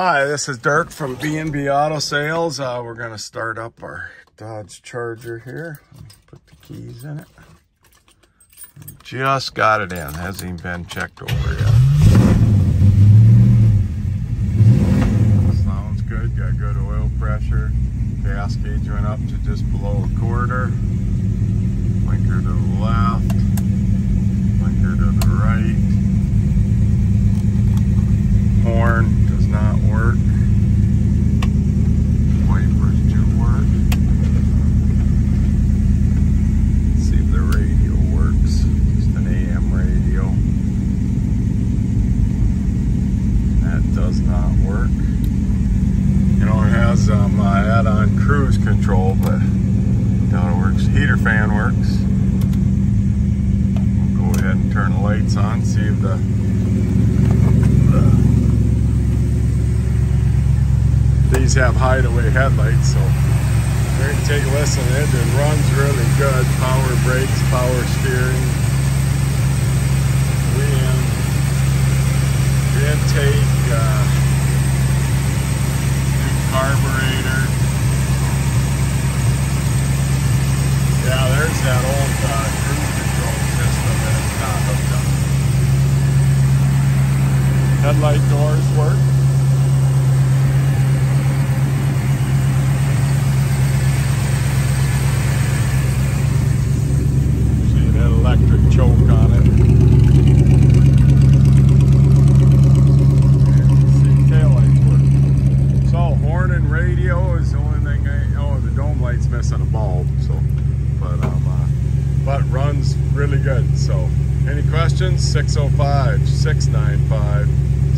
Hi, this is Dirk from B&B Auto Sales. Uh, we're going to start up our Dodge Charger here. Put the keys in it. Just got it in. Hasn't even been checked over yet. Sounds good. Got good oil pressure. Gas gauge went up to just below a quarter. Blinker to the left. Blinker to the right. Horn not work. Wipers do work. Let's see if the radio works. Just an AM radio. That does not work. You know, it has um, uh, add-on cruise control, but doubt it works. Heater fan works. We'll go ahead and turn the lights on, see if the these have hideaway headlights, so we're to take a listen. It, it runs really good. That old uh, cruise control system that it's not hooked up. Headlight doors work. See that electric choke on it. See tail lights work. It's horn and radio is the only thing I, oh the dome light's missing a bulb. So, but um, really good. So, any questions? 605 695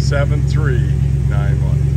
7391.